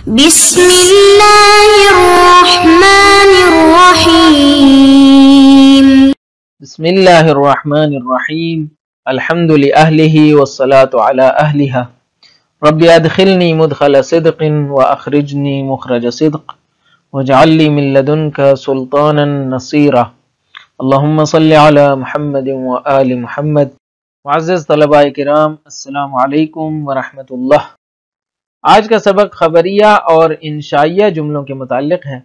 بسم الله الرحمن الرحيم. بسم الله الرحمن الرحيم. الحمد لأهله والصلاة على أهلها. رب أدخلني مدخل صدق وأخرجني مخرج صدق. واجعل لي من لدنك سلطانا نصيرا. اللهم صل على محمد وآل محمد. معزز طلباء کرام السلام علیکم ورحمۃ اللہ آج کا سبق خبریہ اور انشائیہ جملوں کے متعلق ہے۔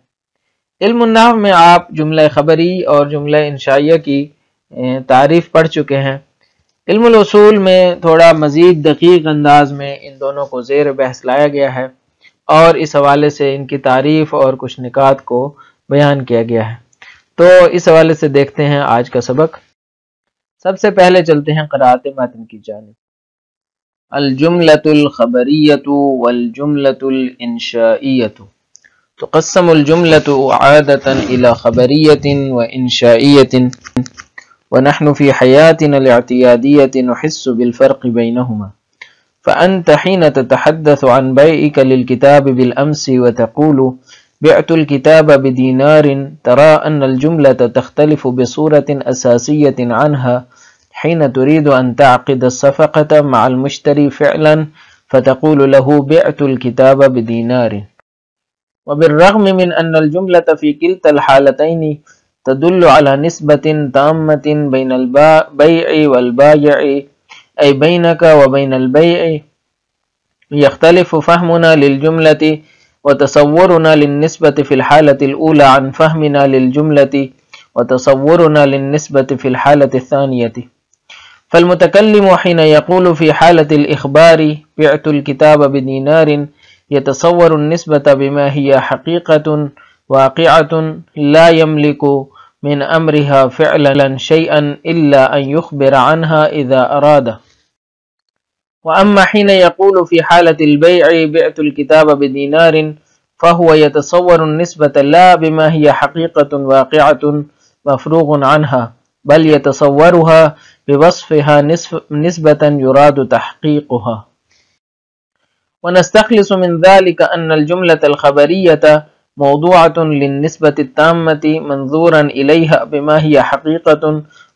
علم النحو میں آپ جملہ خبری اور جملہ انشائیہ کی تعریف پڑھ چکے ہیں۔ علم الاصول میں تھوڑا مزید دقیق انداز میں ان دونوں کو زیر بحث لایا گیا ہے اور اس حوالے سے ان کی تعریف اور کچھ نکات کو بیان کیا گیا ہے۔ تو اس حوالے سے دیکھتے ہیں آج کا سبق۔ سب سے پہلے چلتے ہیں قرآت متن کی جانب۔ الجملة الخبرية والجملة الإنشائية. تقسم الجملة عادة إلى خبرية وإنشائية. ونحن في حياتنا الاعتيادية نحس بالفرق بينهما. فأنت حين تتحدث عن بيعك للكتاب بالأمس وتقول بعت الكتاب بدينار ترى أن الجملة تختلف بصورة أساسية عنها حين تريد أن تعقد الصفقة مع المشتري فعلا فتقول له بعت الكتاب بدينار. وبالرغم من أن الجملة في كلتا الحالتين تدل على نسبة تامة بين البيع والبايع أي بينك وبين البيع يختلف فهمنا للجملة وتصورنا للنسبة في الحالة الأولى عن فهمنا للجملة وتصورنا للنسبة في الحالة الثانية. فالمتكلم حين يقول في حالة الإخبار بعت الكتاب بدينار يتصور النسبة بما هي حقيقة واقعة لا يملك من أمرها فعلا شيئا إلا أن يخبر عنها إذا أراد وأما حين يقول في حالة البيع بعت الكتاب بدينار فهو يتصور النسبة لا بما هي حقيقة واقعة مفروغ عنها. بل يتصورها بوصفها نسبة يراد تحقيقها. ونستخلص من ذلك أن الجملة الخبرية موضوعة للنسبة التامة منظورا إليها بما هي حقيقة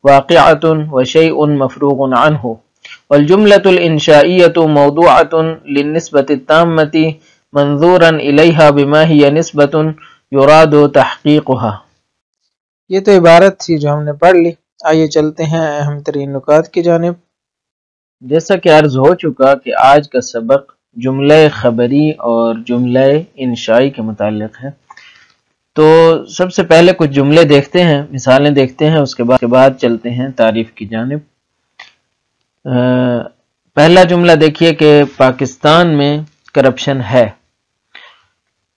واقعة وشيء مفروغ عنه. والجملة الإنشائية موضوعة للنسبة التامة منظورا إليها بما هي نسبة يراد تحقيقها. یہ تو عبارت تھی جو ہم نے پڑھ لی۔ آئیے چلتے ہیں اہم ترین نکات کی جانب۔ جیسا کہ عرض ہو چکا کہ آج کا سبق جملہ خبری اور جملہ انشائی کے متعلق ہے۔ تو سب سے پہلے کچھ جملے دیکھتے ہیں، مثالیں دیکھتے ہیں، اس کے بعد کے بعد چلتے ہیں تعریف کی جانب۔ پہلا جملہ دیکھیے کہ پاکستان میں کرپشن ہے۔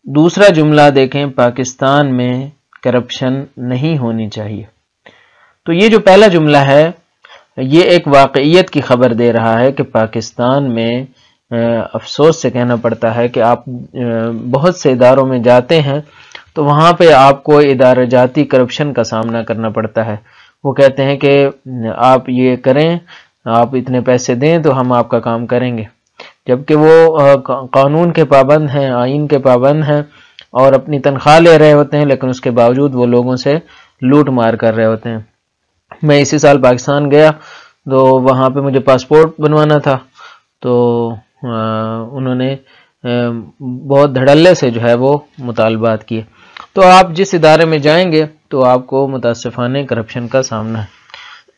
دوسرا جملہ دیکھیں، پاکستان میں کرپشن نہیں ہونی چاہیے۔ تو یہ جو پہلا جملہ ہے، یہ ایک واقعیت کی خبر دے رہا ہے کہ پاکستان میں افسوس سے کہنا پڑتا ہے کہ آپ بہت سے اداروں میں جاتے ہیں تو وہاں پہ آپ کو ادارہ جاتی کرپشن کا سامنا کرنا پڑتا ہے۔ وہ کہتے ہیں کہ، آپ یہ کریں، آپ اتنے پیسے دیں تو ہم آپ کا کام کریں گے۔ جبکہ وہ قانون کے پابند ہیں، آئین کے پابند ہیں اور اپنی تنخواہ لے رہے ہوتے ہیں، لیکن اس کے باوجود وہ لوگوں سے لوٹ مار کر رہے ہوتے ہیں۔ میں اسی سال پاکستان گیا تو وہاں پہ مجھے پاسپورٹ بنوانا تھا۔ تو انہوں نے بہت دھڑلے سے جو ہے وہ مطالبات کیے۔ تو آپ جس ادارے میں جائیں گے تو آپ کو متاسفانہ کرپشن کا سامنا ہے۔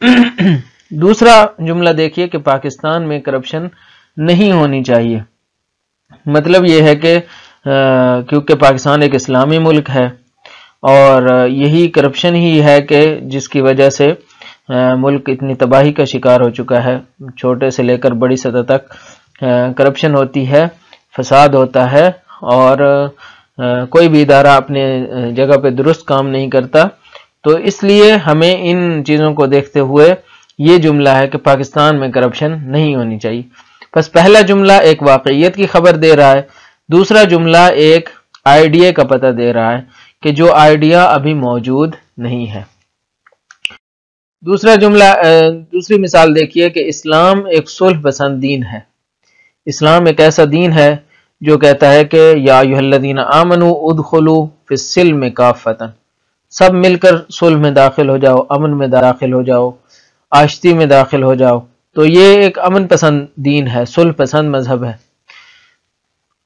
دوسرا جملہ دیکھیے کہ پاکستان میں کرپشن نہیں ہونی چاہیے۔ مطلب یہ ہے کہ کیونکہ پاکستان ایک اسلامی ملک ہے اور یہی کرپشن ہی ہے کہ جس کی وجہ سے ملک اتنی تباہی کا شکار ہو چکا ہے۔ چھوٹے سے لے کر بڑی سطح تک کرپشن ہوتی ہے، فساد ہوتا ہے، اور کوئی بھی ادارہ اپنے جگہ پہ درست کام نہیں کرتا۔ تو اس لیے ہمیں ان چیزوں کو دیکھتے ہوئے یہ جملہ ہے کہ پاکستان میں کرپشن نہیں ہونی چاہیے۔ بس پہلا جملہ ایک واقعیت کی خبر دے رہا ہے، دوسرا جملہ ایک آئیڈیا کا پتہ دے رہا ہے کہ جو آئیڈیا ابھی موجود نہیں ہے۔ دوسرا جملہ دوسری مثال دیکھیے کہ اسلام ایک صلح پسند دین ہے۔ اسلام ایک ایسا دین ہے جو کہتا ہے کہ یا الذین آمنو ادخلو فی السلم کافتن سب مل کر صلح میں داخل ہو جاؤ، امن میں داخل ہو جاؤ، آشتی میں داخل ہو جاؤ۔ تو یہ ایک امن پسند دین ہے، صلح پسند مذہب ہے۔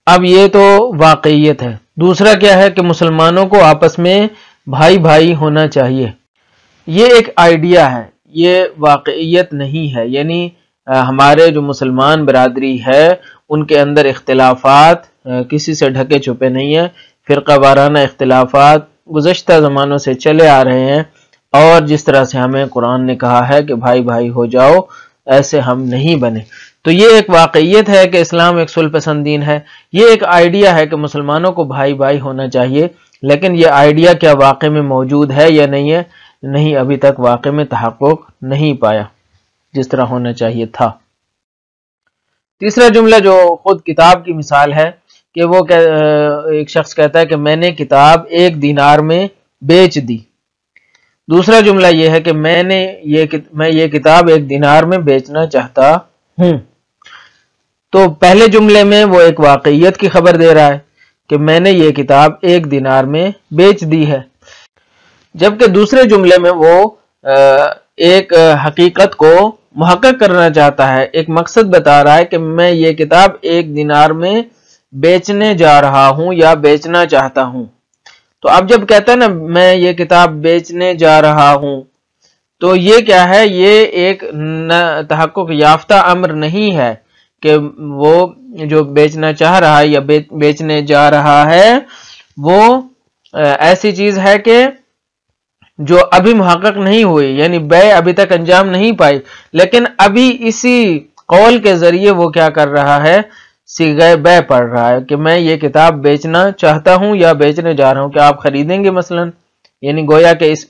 اب یہ تو واقعیت ہے۔ دوسرا کیا ہے کہ مسلمانوں کو آپس میں بھائی بھائی ہونا چاہیے۔ یہ ایک آئیڈیا ہے، یہ واقعیت نہیں ہے۔ یعنی ہمارے جو مسلمان برادری ہے، ان کے اندر اختلافات کسی سے ڈھکے چھپے نہیں ہیں۔ فرقہ وارانہ اختلافات گزشتہ زمانوں سے چلے آ رہے ہیں۔ اور جس طرح سے ہمیں قرآن نے کہا ہے کہ بھائی بھائی ہو جاؤ، ایسے ہم نہیں بنے۔ تو یہ ایک واقعیت ہے کہ اسلام ایک سل پسندین ہے۔ یہ ایک آئیڈیا ہے کہ مسلمانوں کو بھائی بھائی ہونا چاہیے۔ لیکن یہ آئیڈیا کیا واقع میں موجود ہے یا نہیں ہے؟ نہیں ابھی تک واقع میں تحقق نہیں پایا، جس طرح ہونا چاہیے تھا۔ تیسرا جملہ جو خود کتاب کی مثال ہے کہ وہ ایک شخص کہتا ہے کہ میں نے کتاب ایک دینار میں بیچ دی۔ دوسرا جملہ یہ ہے کہ میں نے یہ میں یہ کتاب ایک دینار میں بیچنا چاہتا ہوں۔ تو پہلے جملے میں وہ ایک واقعیت کی خبر دے رہا ہے کہ میں نے یہ کتاب ایک دینار میں بیچ دی ہے۔ جبکہ دوسرے جملے میں وہ ایک حقیقت کو محقق کرنا چاہتا ہے۔ ایک مقصد بتا رہا ہے کہ میں یہ کتاب ایک دینار میں بیچنے جا رہا ہوں یا بیچنا چاہتا ہوں۔ تو اب جب کہتا ہے نا، میں یہ کتاب بیچنے جا رہا ہوں، تو یہ کیا ہے؟ یہ ایک تحقق یافتہ امر نہیں ہے کہ وہ جو بیچنا چاہ رہا ہے یا بیچنے جا رہا ہے، وہ ایسی چیز ہے کہ جو ابھی محقق نہیں ہوئی یعنی بے ابھی تک انجام نہیں پائی۔ لیکن ابھی اسی قول کے ذریعے وہ کیا کر رہا ہے سیگئے بے پڑھ رہا ہے کہ میں یہ کتاب بیچنا چاہتا ہوں یا بیچنے جا رہا ہوں کہ آپ خریدیں گے مثلا۔ یعنی گویا کہ اس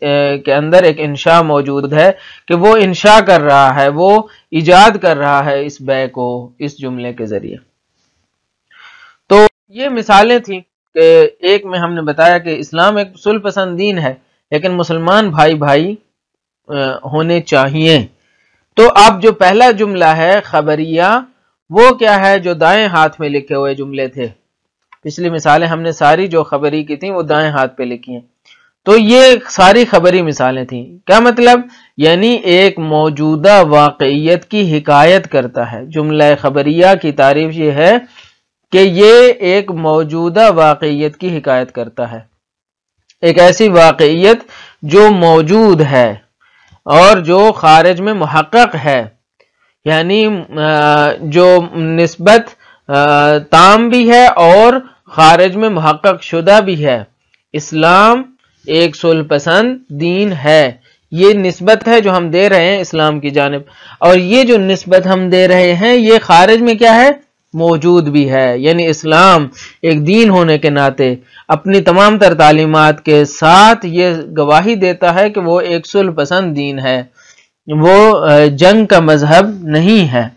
کے اندر ایک انشاء موجود ہے کہ وہ انشاء کر رہا ہے، وہ ایجاد کر رہا ہے اس بے کو اس جملے کے ذریعے۔ تو یہ مثالیں تھیں کہ ایک میں ہم نے بتایا کہ اسلام ایک سل پسند دین ہے۔ لیکن مسلمان بھائی بھائی ہونے چاہیے۔ تو اب جو پہلا جملہ ہے، خبریہ، وہ کیا ہے جو دائیں ہاتھ میں لکھے ہوئے جملے تھے؟ پچھلی مثالیں ہم نے ساری جو خبری کی تھیں، وہ دائیں ہاتھ پہ لکھی ہیں۔ تو یہ ساری خبری مثالیں تھیں۔ کیا مطلب؟ یعنی ایک موجودہ واقعیت کی حکایت کرتا ہے۔ جملہ خبریہ کی تعریف یہ ہے کہ یہ ایک موجودہ واقعیت کی حکایت کرتا ہے۔ ایک ایسی واقعیت جو موجود ہے اور جو خارج میں محقق ہے یعنی جو نسبت تام بھی ہے اور خارج میں محقق شدہ بھی ہے۔ اسلام ایک سل پسند دین ہے۔ یہ نسبت ہے جو ہم دے رہے ہیں اسلام کی جانب۔ اور یہ جو نسبت ہم دے رہے ہیں، یہ خارج میں کیا ہے؟ موجود بھی ہے۔ یعنی اسلام ایک دین ہونے کے ناطے اپنی تمام تر تعلیمات کے ساتھ یہ گواہی دیتا ہے کہ وہ ایک سل پسند دین ہے۔ وہ جنگ کا مذہب نہیں ہے۔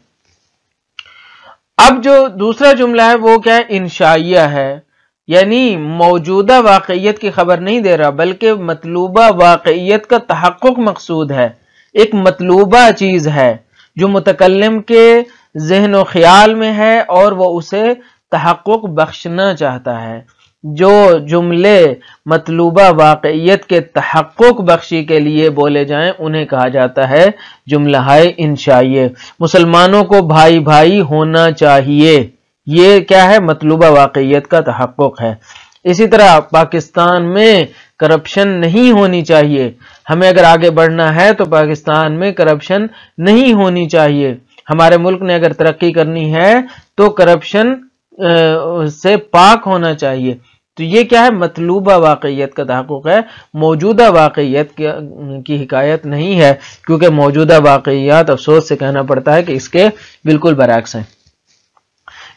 اب جو دوسرا جملہ ہے وہ کیا ہے؟ انشائیہ ہے۔ یعنی موجودہ واقعیت کی خبر نہیں دے رہا، بلکہ مطلوبہ واقعیت کا تحقق مقصود ہے۔ ایک مطلوبہ چیز ہے جو متکلم کے ذہن و خیال میں ہے اور وہ اسے تحقق بخشنا چاہتا ہے۔ جو جملے مطلوبہ واقعیت کے تحقق بخشی کے لیے بولے جائیں، انہیں کہا جاتا ہے جملہ انشائیے مسلمانوں کو بھائی بھائی ہونا چاہیے۔ یہ کیا ہے؟ مطلوبہ واقعیت کا تحقق ہے۔ اسی طرح پاکستان میں کرپشن نہیں ہونی چاہیے۔ ہمیں اگر آگے بڑھنا ہے تو پاکستان میں کرپشن نہیں ہونی چاہیے۔ ہمارے ملک نے اگر ترقی کرنی ہے تو کرپشن سے پاک ہونا چاہیے۔ تو یہ کیا ہے؟ مطلوبہ واقعیت کا تحقق ہے۔ موجودہ واقعیت کی حکایت نہیں ہے، کیونکہ موجودہ واقعیات افسوس سے کہنا پڑتا ہے کہ اس کے بالکل برعکس ہیں۔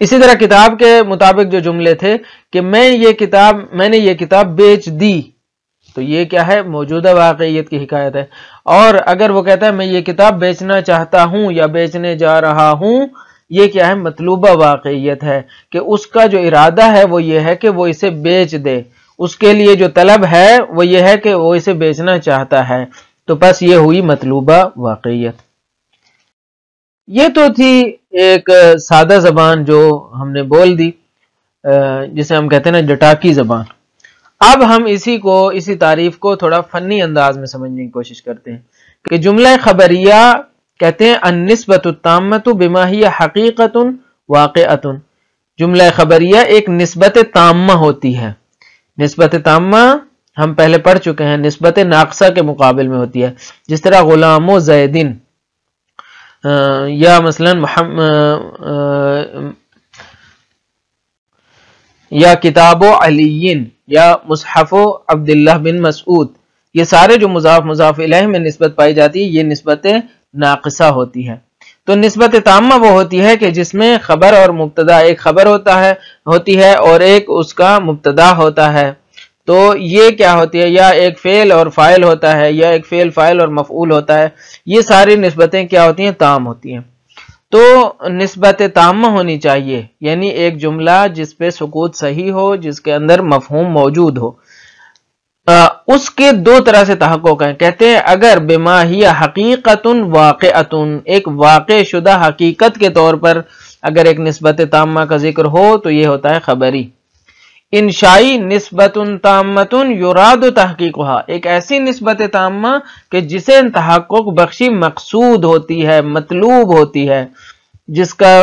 اسی طرح کتاب کے مطابق جو جملے تھے کہ میں یہ کتاب، میں نے یہ کتاب بیچ دی۔ تو یہ کیا ہے؟ موجودہ واقعیت کی حکایت ہے۔ اور اگر وہ کہتا ہے میں یہ کتاب بیچنا چاہتا ہوں یا بیچنے جا رہا ہوں، یہ کیا ہے؟ مطلوبہ واقعیت ہے کہ اس کا جو ارادہ ہے وہ یہ ہے کہ وہ اسے بیچ دے۔ اس کے لیے جو طلب ہے وہ یہ ہے کہ وہ اسے بیچنا چاہتا ہے۔ تو بس یہ ہوئی مطلوبہ واقعیت۔ یہ تو تھی ایک سادہ زبان جو ہم نے بول دی جسے ہم کہتے ہیں نا جٹاکی زبان۔ اب ہم اسی کو، اسی تعریف کو تھوڑا فنی انداز میں سمجھنے کی کوشش کرتے ہیں کہ جملہ خبریہ کہتے ہیں ان نسبت التامت بماہی حقیقت واقع جملہ خبریہ ایک نسبت تامہ ہوتی ہے۔ نسبت تامہ ہم پہلے پڑھ چکے ہیں، نسبت ناقصہ کے مقابل میں ہوتی ہے۔ جس طرح غلام و زیدن یا مثلا یا کتاب و علی یا مصحف و عبداللہ بن مسعود، یہ سارے جو مضاف مضاف علیہ میں نسبت پائی جاتی ہے یہ نسبت ناقصہ ہوتی ہے تو نسبت تامہ وہ ہوتی ہے کہ جس میں خبر اور مبتدا ایک خبر ہوتا ہے، ہوتی ہے اور ایک اس کا مبتدا ہوتا ہے۔ تو یہ کیا ہوتی ہے؟ یا ایک فعل اور فائل ہوتا ہے، یا ایک فعل، فائل اور مفعول ہوتا ہے۔ یہ ساری نسبتیں کیا ہوتی ہیں؟ تام ہوتی ہیں۔ تو نسبت تامہ ہونی چاہیے یعنی ایک جملہ جس پہ سکوت صحیح ہو، جس کے اندر مفہوم موجود ہو۔ اس کے دو طرح سے تحقق ہیں۔ کہتے ہیں، اگر بما ہی حقیقت واقع ایک واقع شدہ حقیقت کے طور پر اگر ایک نسبت تامہ کا ذکر ہو، تو یہ ہوتا ہے خبری۔ انشائی نسبت تامت یوراد و تحقیق ایک ایسی نسبت تامہ کہ جسے تحقق بخشی مقصود ہوتی ہے، مطلوب ہوتی ہے، جس کا،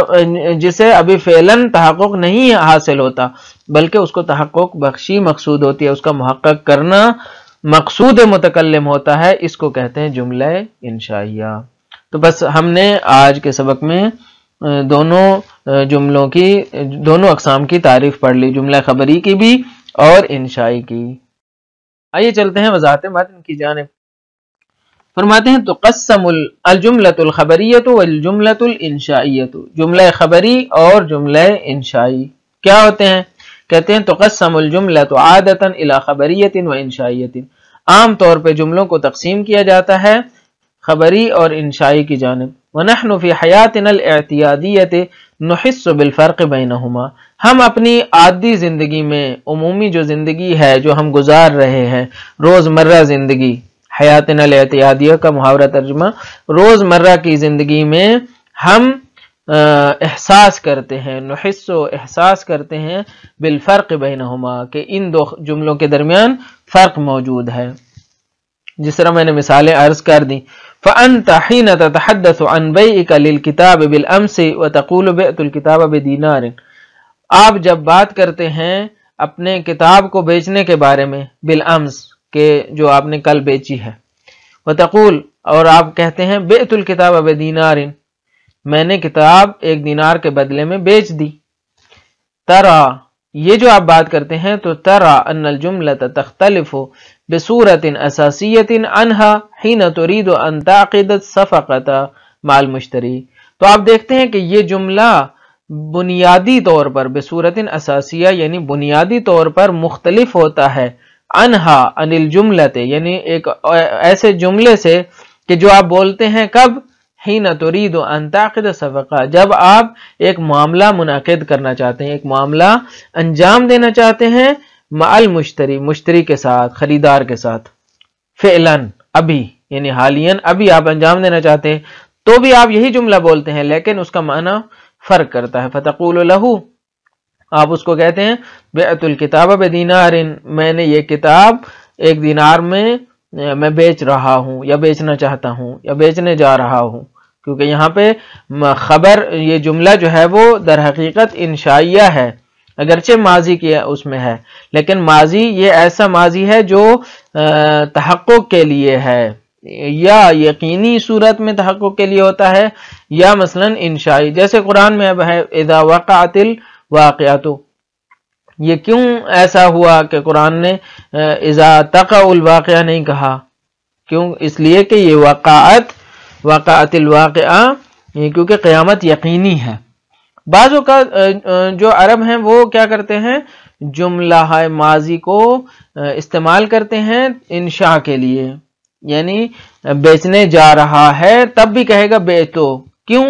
جسے ابھی فعلاً تحقق نہیں حاصل ہوتا، بلکہ اس کو تحقق بخشی مقصود ہوتی ہے، اس کا محقق کرنا مقصود متکلم ہوتا ہے، اس کو کہتے ہیں جملہ انشائیہ۔ تو بس ہم نے آج کے سبق میں دونوں جملوں کی، دونوں اقسام کی تعریف پڑھ لی، جملہ خبری کی بھی اور انشائی کی۔ آئیے چلتے ہیں وضاحت متن کی جانب۔ فرماتے ہیں تو قسم الجملۃ الخبریت والجملۃ الانشائیت جملہ خبری اور جملہ انشائی۔ کیا ہوتے ہیں؟ کہتے ہیں تو قسم الجملۃ عادتا الى خبریت و انشائیت عام طور پہ جملوں کو تقسیم کیا جاتا ہے خبری اور انشائی کی جانب۔ ونحن فی حیاتنا الاعتیادیت نحس بالفرق بینہما ہم اپنی عادی زندگی میں عمومی جو زندگی ہے جو ہم گزار رہے ہیں روز مرہ زندگی، حیاتنا الاعتیادیہ کا محاورہ ترجمہ روز مرہ کی زندگی میں ہم احساس کرتے ہیں، نحس و احساس کرتے ہیں بالفرق بینہما کہ ان دو جملوں کے درمیان فرق موجود ہے۔ جس طرح میں نے مثالیں عرض کر دیں۔ فَأَنْتَ حِينَ تَتَحَدَّثُ عَنْ بَيْئِكَ لِلْكِتَابِ بِالْأَمْسِ وَتَقُولُ بِئْتُ الْكِتَابَ بِدِينَارٍ۔ آپ جب بات کرتے ہیں اپنے کتاب کو بیچنے کے بارے میں بالامس کہ جو آپ نے کل بیچی ہے، وَتَقُول، اور آپ کہتے ہیں بِئْتُ الْكِتَابَ بِدِينَارٍ، میں نے کتاب ایک دینار کے بدلے میں بیچ دی۔ ترا یہ جو آپ بات کرتے ہیں تو ترا ان الجملہ تختلف بصورت اساسیت انہا حین ترید ان تعقدت صفقت مال مشتری تو آپ دیکھتے ہیں کہ یہ جملہ بنیادی طور پر بصورت اساسیہ یعنی بنیادی طور پر مختلف ہوتا ہے۔ انہا ان الجملت یعنی ایک ایسے جملے سے کہ جو آپ بولتے ہیں کب؟ ہی ترید ان تعقد صفقہ۔ جب آپ ایک معاملہ منعقد کرنا چاہتے ہیں، ایک معاملہ انجام دینا چاہتے ہیں مال مشتری مشتری کے ساتھ، خریدار کے ساتھ۔ فعلاً، ابھی یعنی حالین ابھی آپ انجام دینا چاہتے ہیں۔ تو بھی آپ یہی جملہ بولتے ہیں، لیکن اس کا معنی فرق کرتا ہے۔ فتقول لہو آپ اس کو کہتے ہیں بیعت الکتاب بدینار میں نے یہ کتاب ایک دینار میں میں بیچ رہا ہوں یا بیچنا چاہتا ہوں یا بیچنے جا رہا ہوں۔ کیونکہ یہاں پہ خبر، یہ جملہ جو ہے وہ در حقیقت انشائیہ ہے، اگرچہ ماضی کی اس میں ہے۔ لیکن ماضی، یہ ایسا ماضی ہے جو تحقق کے لیے ہے۔ یا یقینی صورت میں تحقق کے لیے ہوتا ہے، یا مثلا انشائی۔ جیسے قرآن میں اب ہے، اذا وقعت الواقعات یہ کیوں ایسا ہوا کہ قرآن نے اذا تقع الواقعہ نہیں کہا؟ کیوں؟ اس لیے کہ یہ واقعات واقعات الواقعہ کیونکہ قیامت یقینی ہے۔ بعضوں کا جو عرب ہیں وہ کیا کرتے ہیں؟ جملہ ماضی کو استعمال کرتے ہیں انشاء کے لیے۔ یعنی بیچنے جا رہا ہے، تب بھی کہے گا بیچو کیوں؟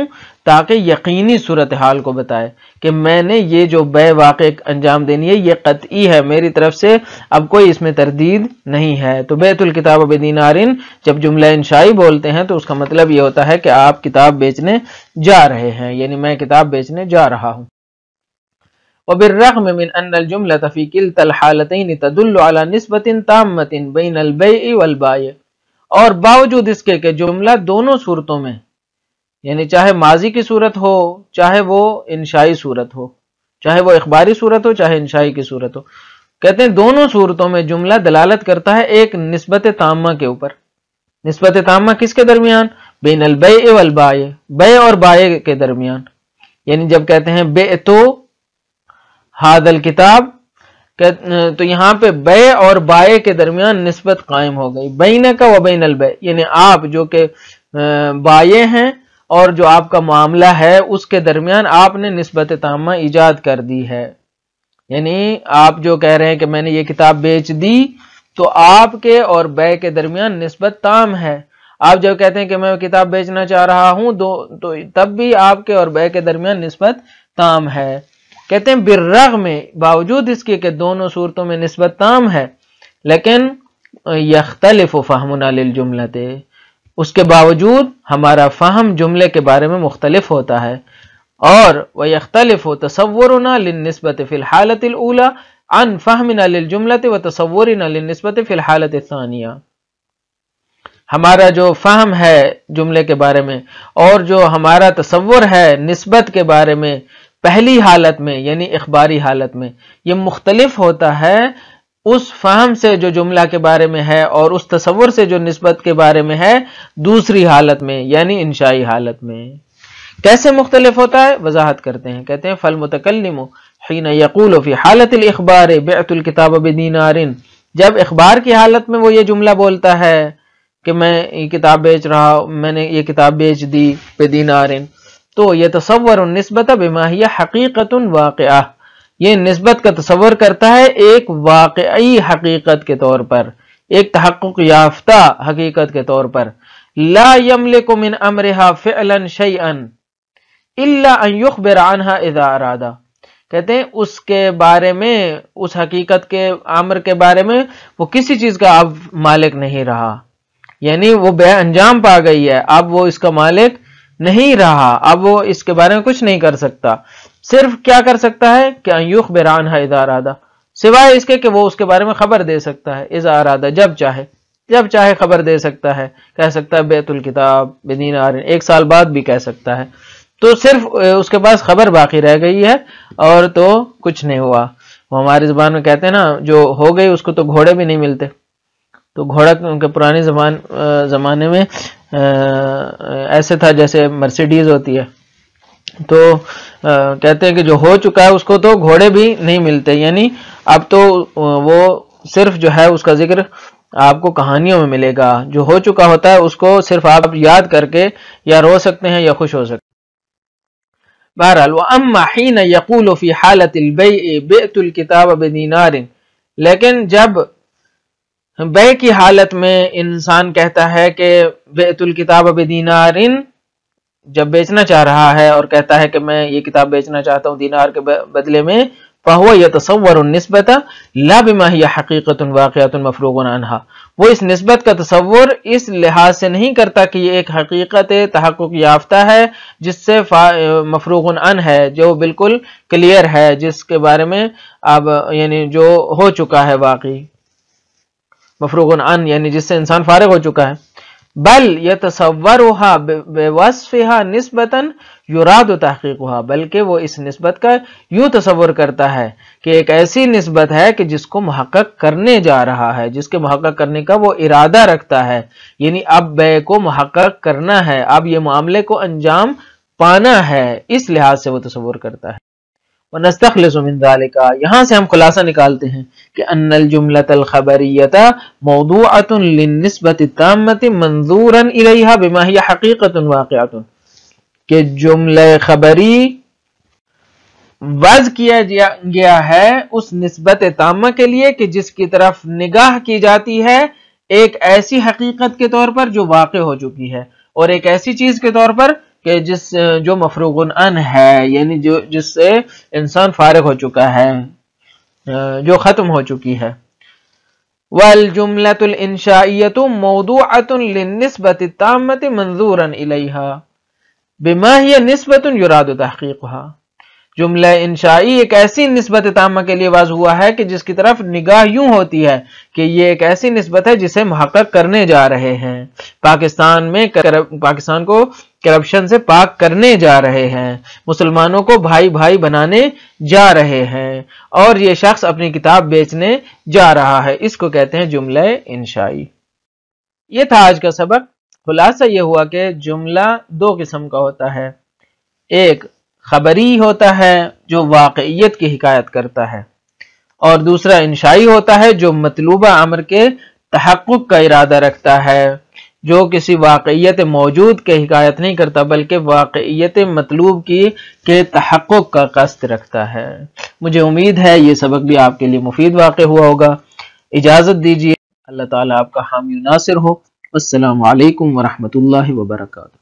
تاکہ یقینی صورتحال کو بتائے کہ میں نے یہ جو بے واقع انجام دینی ہے، یہ قطعی ہے میری طرف سے۔ اب کوئی اس میں تردید نہیں ہے۔ تو بیت الکتاب بدینارن جب جملہ انشائی بولتے ہیں تو اس کا مطلب یہ ہوتا ہے کہ آپ کتاب بیچنے جا رہے ہیں یعنی میں کتاب بیچنے جا رہا ہوں۔ وبالرغم من ان الجملة في كلتا الحالتين تدل على نسبة تامة بين البيع والبائع اور باوجود اس کے کہ جملہ دونوں صورتوں میں یعنی چاہے ماضی کی صورت ہو، چاہے وہ انشائی صورت ہو، چاہے وہ اخباری صورت ہو، چاہے انشائی کی صورت ہو۔ کہتے ہیں دونوں صورتوں میں جملہ دلالت کرتا ہے ایک نسبت تامہ کے اوپر۔ نسبت تامہ کس کے درمیان؟ بین البیع والبائع بے اور بائع کے درمیان۔ یعنی جب کہتے ہیں بے تو حاد الکتاب تو یہاں پہ بے اور بائے کے درمیان نسبت قائم ہو گئی۔ بین کا و بین البے یعنی آپ جو کہ بائے ہیں اور جو آپ کا معاملہ ہے، اس کے درمیان آپ نے نسبت تامہ ایجاد کر دی ہے۔ یعنی آپ جو کہہ رہے ہیں کہ میں نے یہ کتاب بیچ دی، تو آپ کے اور بے کے درمیان نسبت تام ہے۔ آپ جب کہتے ہیں کہ میں کتاب بیچنا چاہ رہا ہوں تو تب بھی آپ کے اور بے کے درمیان نسبت تام ہے۔ کہتے ہیں برغ میں باوجود اس کے کہ دونوں صورتوں میں نسبت تام ہے، لیکن یختلف فہمنا للجملت۔ اس کے باوجود ہمارا فہم جملے کے بارے میں مختلف ہوتا ہے۔ اور وہ یختلف و تصورنا للنسبت فی الحالت الاولا عن فہمنا للجملت و تصورنا فی الحالت الثانیہ ہمارا جو فہم ہے جملے کے بارے میں اور جو ہمارا تصور ہے نسبت کے بارے میں پہلی حالت میں یعنی اخباری حالت میں، یہ مختلف ہوتا ہے۔ اس فہم سے جو جملہ کے بارے میں ہے اور اس تصور سے جو نسبت کے بارے میں ہے دوسری حالت میں یعنی انشائی حالت میں۔ کیسے مختلف ہوتا ہے؟ وضاحت کرتے ہیں۔ کہتے ہیں فل متکلم حین یقول فی حالت الاخبار بعت الکتاب بدینار۔ جب اخبار کی حالت میں وہ یہ جملہ بولتا ہے کہ میں یہ کتاب بیچ رہا میں نے یہ کتاب بیچ دی بدینار۔ تو یہ تصور نسبت بماہیہ حقیقت واقعہ۔ یہ نسبت کا تصور کرتا ہے ایک واقعی حقیقت کے طور پر، ایک تحقق یافتہ حقیقت کے طور پر۔ لا يملك من امرها فعلا شيئا الا ان يخبر عنها اذا اراد کہتے ہیں اس کے بارے میں، اس حقیقت کے، امر کے بارے میں وہ کسی چیز کا اب مالک نہیں رہا۔ یعنی وہ بے انجام پا گئی ہے۔ اب وہ اس کا مالک نہیں رہا۔ اب وہ اس کے بارے میں کچھ نہیں کر سکتا۔ صرف کیا کر سکتا ہے کہ یوخ بران ہے ادارادہ سوائے اس کے کہ وہ اس کے بارے میں خبر دے سکتا ہے ازارادہ جب چاہے جب چاہے خبر دے سکتا ہے، کہہ سکتا ہے بیت الکتاب، بدین آرین، ایک سال بعد بھی کہہ سکتا ہے۔ تو صرف اس کے پاس خبر باقی رہ گئی ہے اور تو کچھ نہیں ہوا۔ وہ ہماری زبان میں کہتے ہیں نا، جو ہو گئی اس کو تو گھوڑے بھی نہیں ملتے۔ تو گھوڑا کے پرانی زمان زمانے میں ایسے تھا جیسے مرسیڈیز ہوتی ہے۔ تو کہتے ہیں کہ جو ہو چکا ہے اس کو تو گھوڑے بھی نہیں ملتے یعنی اب تو وہ صرف جو ہے اس کا ذکر آپ کو کہانیوں میں ملے گا، جو ہو چکا ہوتا ہے اس کو صرف آپ یاد کر کے یا رو سکتے ہیں یا خوش ہو سکتے ہیں۔ بہرحال، وَأَمَّا حِينَ يَقُولُ فِي حَالَةِ الْبَيْءِ بِئْتُ الْكِتَابَ بِدِينَارٍ، لیکن جب بے کی حالت میں انسان کہتا ہے کہ بیت الکتاب بدینار جب بیچنا چاہ رہا ہے اور کہتا ہے کہ میں یہ کتاب بیچنا چاہتا ہوں دینار کے بدلے میں، فہو یا تصور نسبت لا بما ہی حقیقت واقعات مفروغ عنہا۔ وہ اس نسبت کا تصور اس لحاظ سے نہیں کرتا کہ یہ ایک حقیقت تحقق یافتہ ہے، جس سے مفروغ ان ہے، جو بالکل کلیئر ہے، جس کے بارے میں اب یعنی جو ہو چکا ہے واقعی۔ مفروغ ان یعنی جس سے انسان فارغ ہو چکا ہے۔ بل بوصفها نسبتا یراد تحقیقها، بلکہ وہ اس نسبت کا یوں تصور کرتا ہے کہ ایک ایسی نسبت ہے کہ جس کو محقق کرنے جا رہا ہے، جس کے محقق کرنے کا وہ ارادہ رکھتا ہے۔ یعنی اب بے کو محقق کرنا ہے، اب یہ معاملے کو انجام پانا ہے، اس لحاظ سے وہ تصور کرتا ہے۔ ونستخلص من ذلك. یہاں سے ہم خلاصہ نکالتے ہیں کہ ان الجملۃ الخبریۃ موضوعۃ للنسبۃ التامۃ منظورا الیہا بما هي حقیقت واقعۃ. کہ جملہ خبری وضع کیا گیا ہے اس نسبت تامہ کے لیے کہ جس کی طرف نگاہ کی جاتی ہے ایک ایسی حقیقت کے طور پر جو واقع ہو چکی ہے اور ایک ایسی چیز کے طور پر کہ جس جو مفروغ ان ہے یعنی جو، جس سے انسان فارغ ہو چکا ہے جو ختم ہو چکی ہے۔ والجملة الانشائیة موضوعة للنسبة التامة منظورا الیہا بما ہی نسبت یراد تحقیقها جملہ انشائی ایک ایسی نسبت تامہ کے لیے واضح ہوا ہے کہ جس کی طرف نگاہ یوں ہوتی ہے کہ یہ ایک ایسی نسبت ہے جسے محقق کرنے جا رہے ہیں۔ پاکستان میں پاکستان کو کرپشن سے پاک کرنے جا رہے ہیں۔ مسلمانوں کو بھائی بھائی بنانے جا رہے ہیں۔ اور یہ شخص اپنی کتاب بیچنے جا رہا ہے۔ اس کو کہتے ہیں جملہ انشائی۔ یہ تھا آج کا سبق۔ خلاصہ یہ ہوا کہ جملہ دو قسم کا ہوتا ہے۔ ایک خبری ہوتا ہے جو واقعیت کی حکایت کرتا ہے۔ اور دوسرا انشائی ہوتا ہے جو مطلوبہ امر کے تحقق کا ارادہ رکھتا ہے۔ جو کسی واقعیت موجود کے حکایت نہیں کرتا، بلکہ واقعیت مطلوب کی، کے تحقق کا قصد رکھتا ہے۔ مجھے امید ہے یہ سبق بھی آپ کے لیے مفید واقع ہوا ہوگا۔ اجازت دیجیے اللہ تعالیٰ آپ کا حامی ناصر ہو۔ السلام علیکم ورحمۃ اللہ وبرکاتہ۔